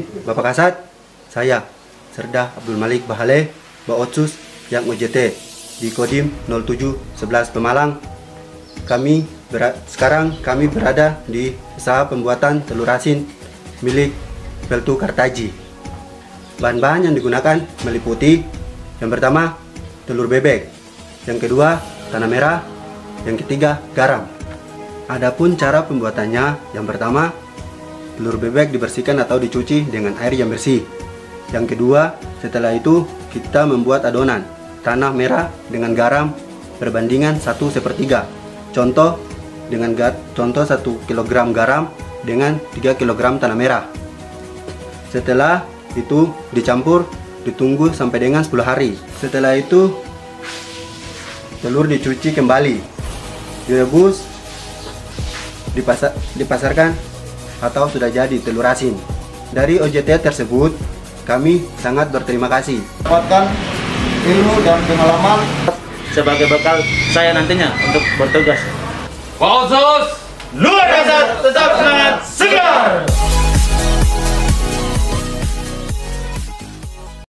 Bapak Kasat, saya Serda Abdul Malik Bahale, Baotsus yang UJT di Kodim 0711 Pemalang. Kami sekarang kami berada di usaha pembuatan telur asin milik Peltu Kartaji. Bahan-bahan yang digunakan meliputi yang pertama telur bebek, yang kedua tanah merah, yang ketiga garam. Adapun cara pembuatannya, yang pertama telur bebek dibersihkan atau dicuci dengan air yang bersih. Yang kedua, setelah itu kita membuat adonan tanah merah dengan garam perbandingan 1 sepertiga. Contoh dengan ga- contoh 1 kg garam dengan 3 kg tanah merah. Setelah itu dicampur, ditunggu sampai dengan 10 hari. Setelah itu telur dicuci kembali, direbus, dipasa- dipasarkan atau sudah jadi telur asin. Dari OJT tersebut, kami sangat berterima kasih. dapatkan ilmu dan pengalaman sebagai bekal saya nantinya untuk bertugas. Khusus luar biasa